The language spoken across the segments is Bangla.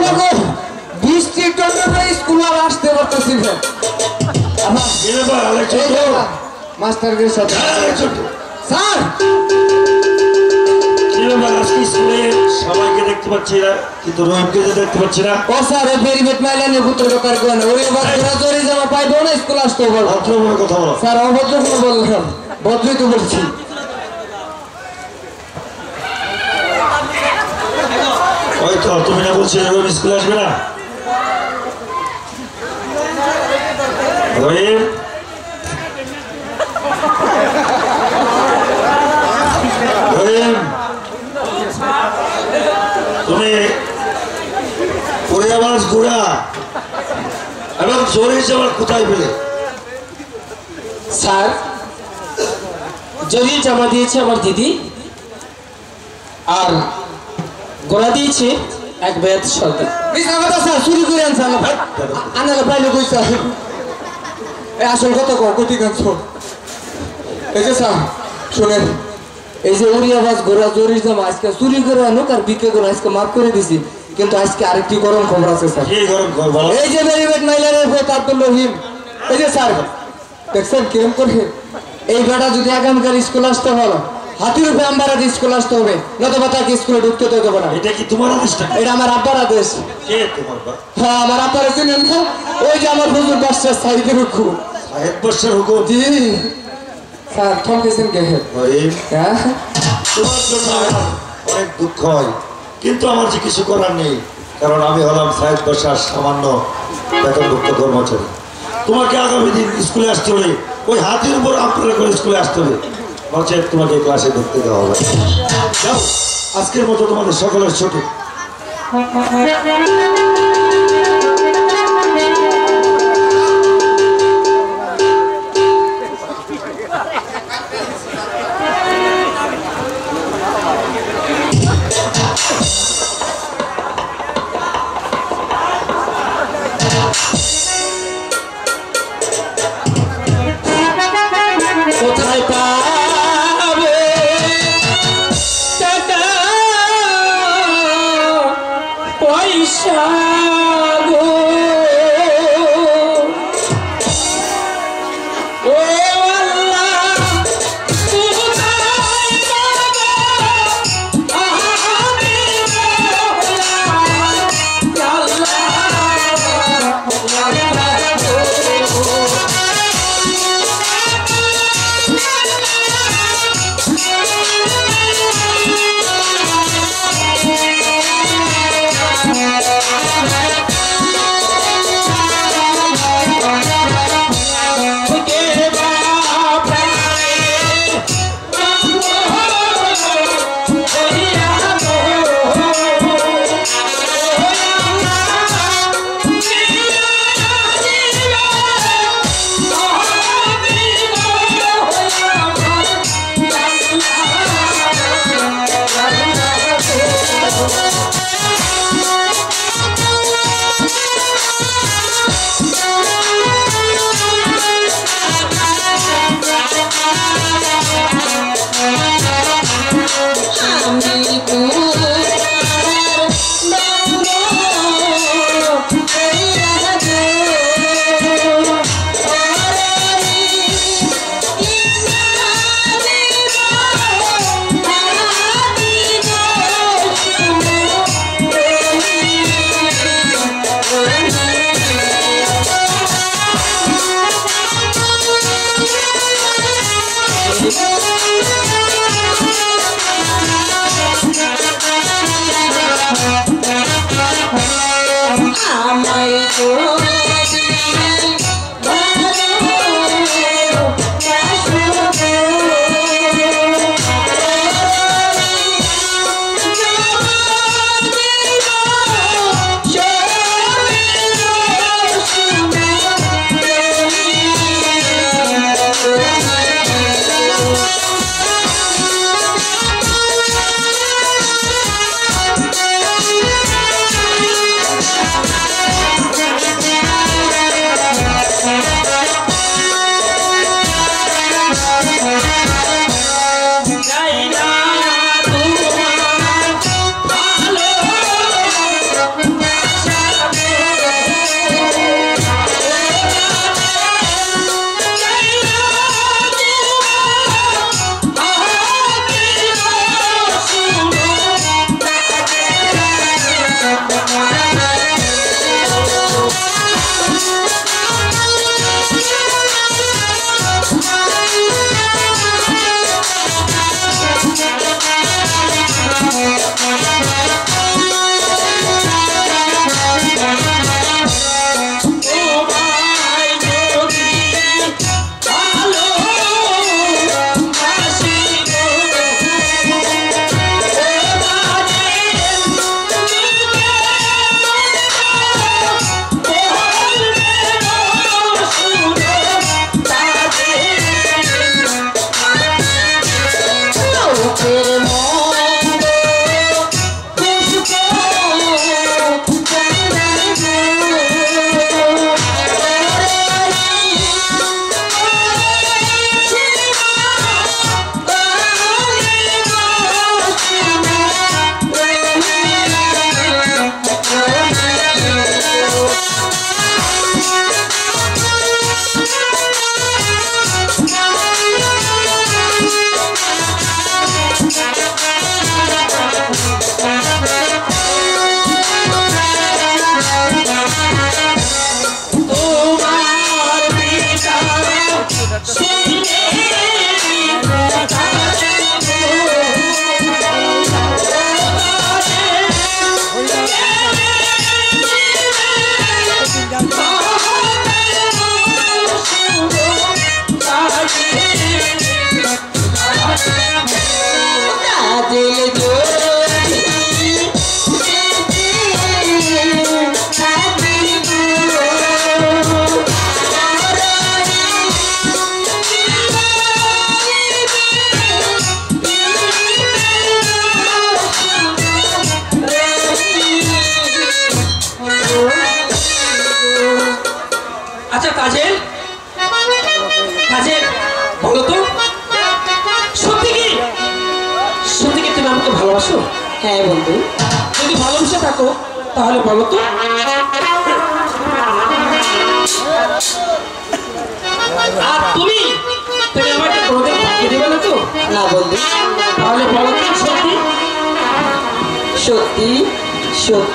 দেখো বৃষ্টির জন্য স্কুল আর আসতে স্যার! স্কুলে সবাইকে দেখতে পাচ্ছি না কিন্তু রহিমকে যে দেখতে পাচ্ছি না। ও স্যার ও বেরিবেট মাইলানে পুত্র দরকার করে ওই এবার তোরা জোরে জামা পাইবো না স্কুল আসতে বলো ভদ্রভাবে কথা বলো। স্যার অভদ্র কোনো বললাম। ভদ্রই তো বলছি ওই তো তুমি না বলছি রহিম স্কুলে আসবে না? তুমি আওয়াজ ঘোড়া এবং জোরে যাওয়ার কোথায় পেলে? স্যার জরির জামা দিয়েছে আমার দিদি। আর গোড়া দিয়েছে এক বেদ কথা স্যার চুরি করে আনছে আল্লাহ। ভাই আনালে পাইলে কই স্যার এই আসল কথা কো কতি গাছ এই যে স্যার শুনেন এই যে উড়ি আওয়াজ ঘোরা জরির জামা আজকে চুরি করে আনুক আর বিক্রি করে আজকে মাফ করে দিছি। কিন্তু আজকে আরেকটি গরম খবর আছে স্যার। এই যে বেরিবেট মাইলারের ভোট আব্দুল রহিম। এই যে স্যার দেখছেন কিরম করে? এই বেটা যদি আগামীকাল স্কুল আসতে হলো হাতির উপরে আম্বারা স্কুল আসতে হবে নতুবা তাকে স্কুলে ঢুকতে তো দেবো না। এটা কি তোমার আদেশটা এটা আমার আব্বার আদেশ। কে তোমার হ্যাঁ আমার আব্বারা চিনেন না? ওই যে আমার হুজুর বাদশাহ সাইদের রুকু সাহেব বর্ষের হুকুম জি। স্যার ঠকেছেন কে? হ্যাঁ? তোমার জন্য আমার অনেক দুঃখ হয়। কিন্তু আমার যে কিছু করার নেই কারণ আমি হলাম সাহেব বসার সামান্য বেতনভুক্ত কর্মচারী। তোমাকে আগামী দিন স্কুলে আসতে হলে ওই হাতির উপর আপনারা করে স্কুলে আসতে হবে নচেত তোমাকে ক্লাসে ঢুকতে দেওয়া হবে। আজকের মতো তোমাদের সকলের ছুটি।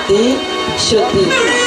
they should be.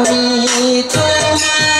আমি তোমায়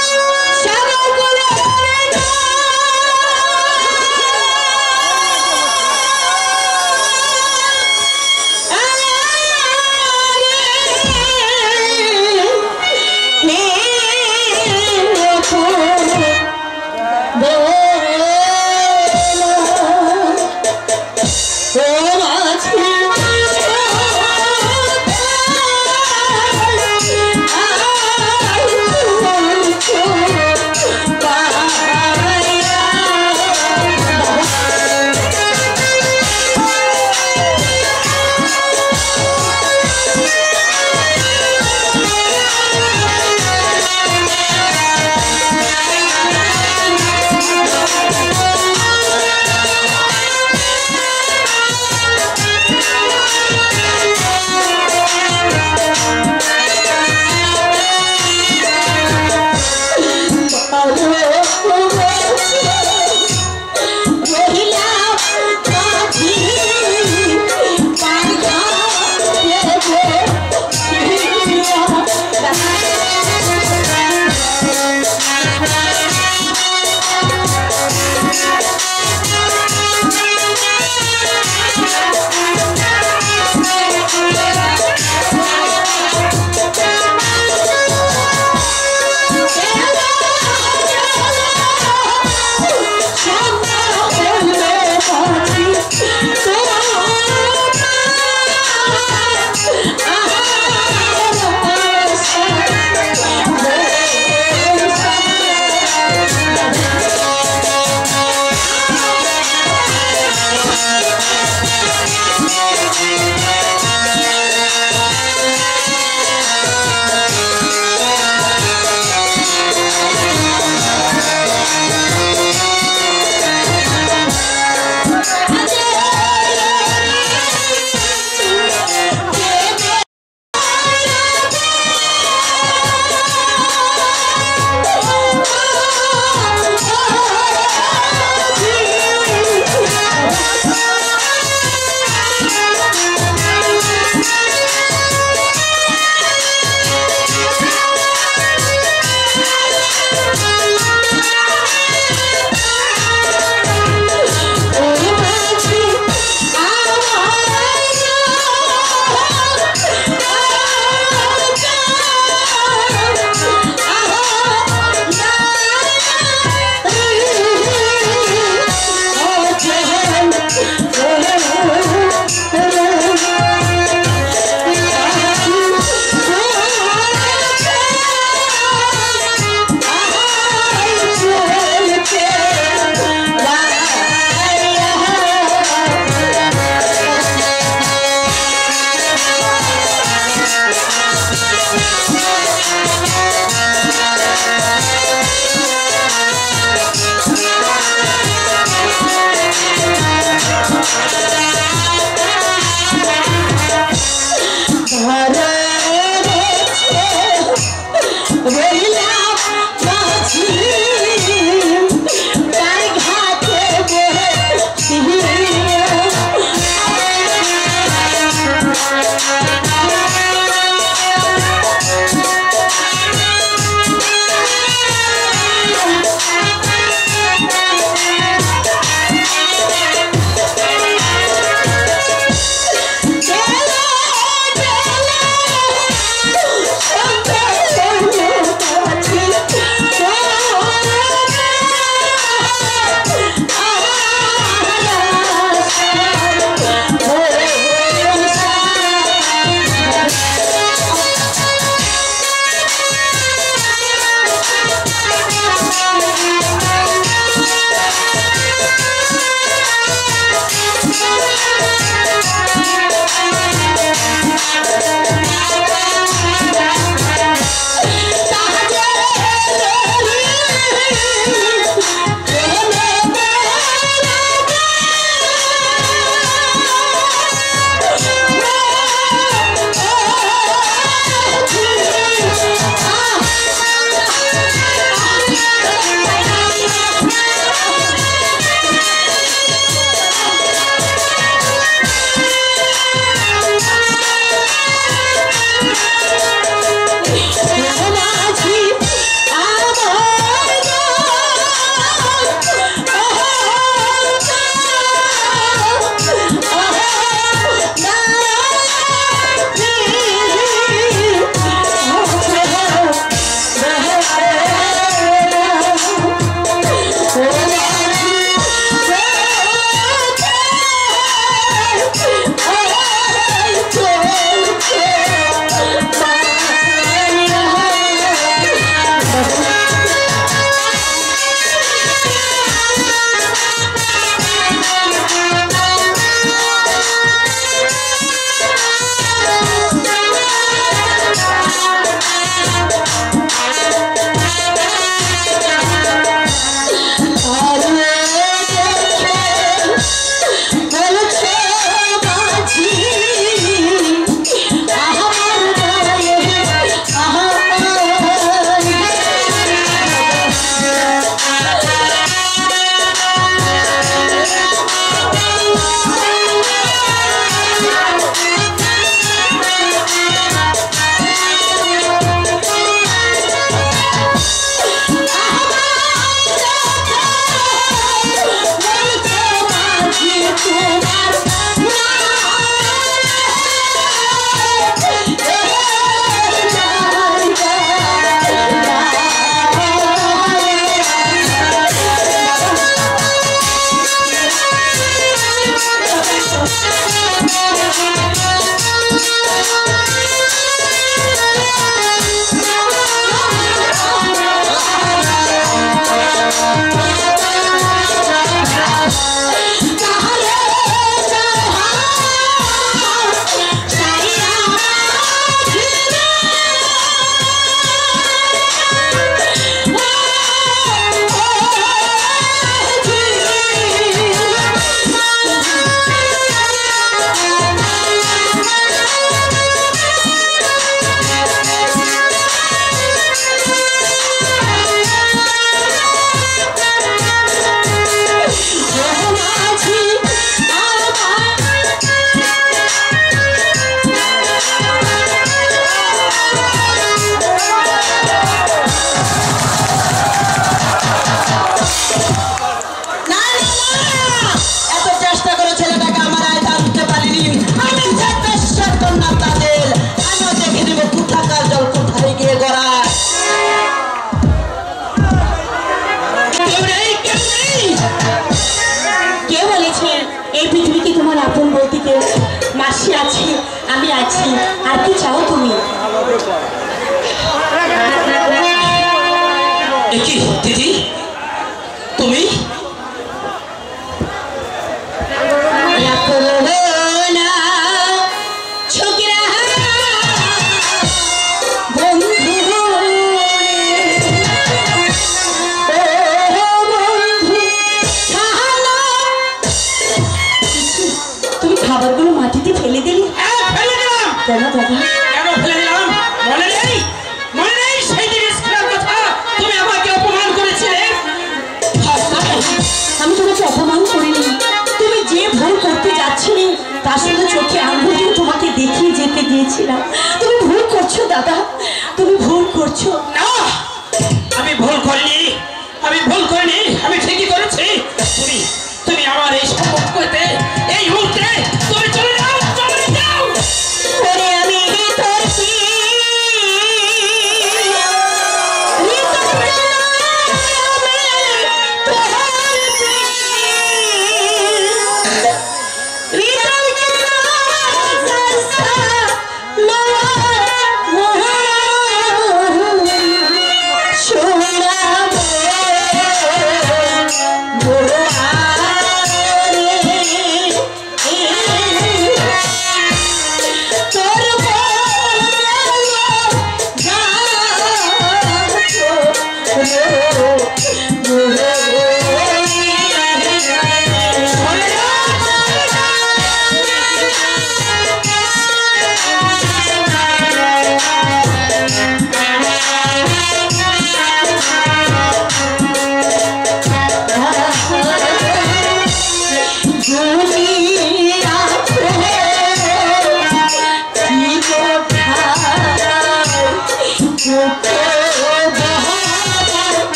দিলাম কেন দাদা কেন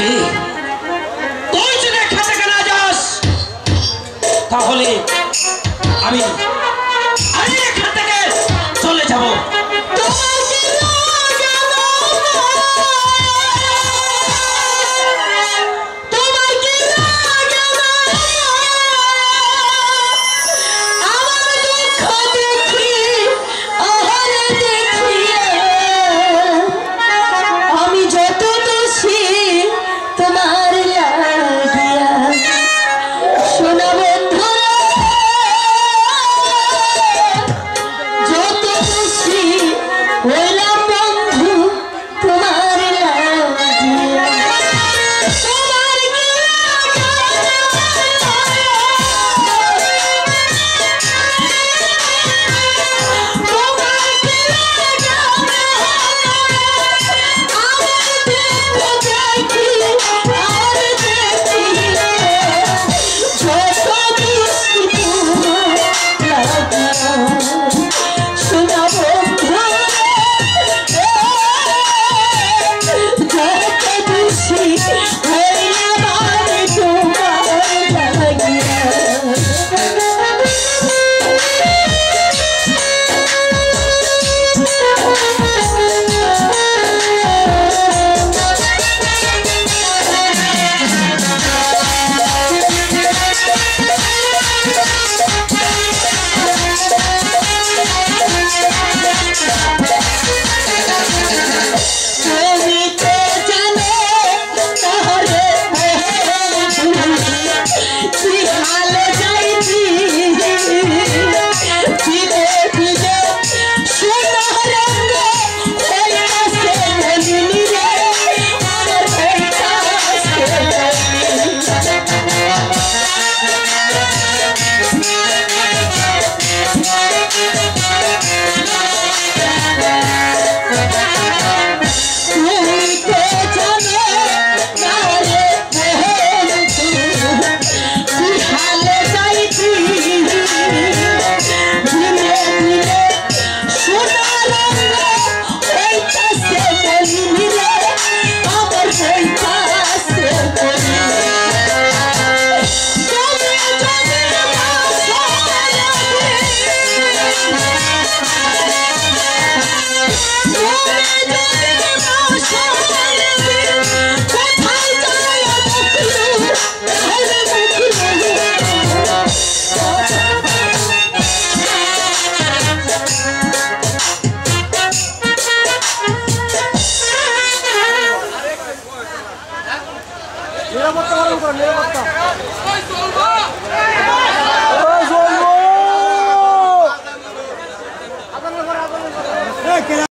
too.